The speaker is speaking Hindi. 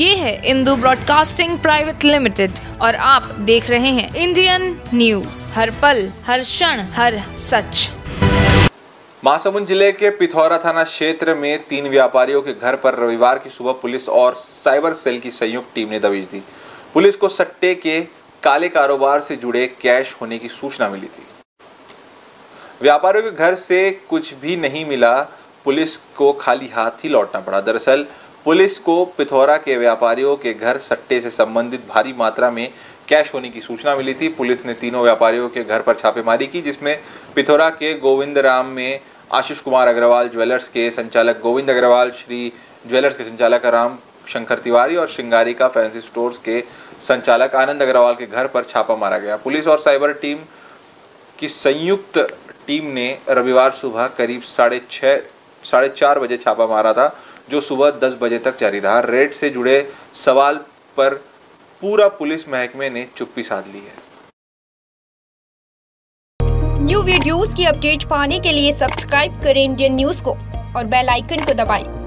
ये है इंदू ब्रॉडकास्टिंग प्राइवेट लिमिटेड और आप देख रहे हैं इंडियन न्यूज़। हर पल, हर क्षण, हर सच। महासमुंद ज़िले के पिथौरा थाना क्षेत्र में तीन व्यापारियों के घर पर रविवार की सुबह पुलिस और साइबर सेल की संयुक्त टीम ने दबिश दी। पुलिस को सट्टे के काले कारोबार से जुड़े कैश होने की सूचना मिली थी। व्यापारियों के घर से कुछ भी नहीं मिला, पुलिस को खाली हाथ ही लौटना पड़ा। दरअसल पुलिस को पिथौरा के व्यापारियों के घर सट्टे से संबंधित भारी मात्रा में कैश होने की सूचना मिली थी। पुलिस ने तीनों व्यापारियों के घर पर छापेमारी की, जिसमें पिथौरा के गोविंद राम में आशीष कुमार अग्रवाल, ज्वेलर्स के संचालक गोविंद अग्रवाल, श्री ज्वेलर्स के संचालक राम शंकर तिवारी और श्रृंगारी का फैंसी स्टोर्स के संचालक आनंद अग्रवाल के घर पर छापा मारा गया। पुलिस और साइबर टीम की संयुक्त टीम ने रविवार सुबह करीब साढ़े छः साढ़े चार बजे छापा मारा था। जो सुबह दस बजे तक जारी रहा रेड से जुड़े सवाल पर पूरा पुलिस महकमे ने चुप्पी साध ली है न्यू वीडियोस की अपडेट पाने के लिए सब्सक्राइब करें इंडियन न्यूज़ को और बेल आइकन को दबाएँ।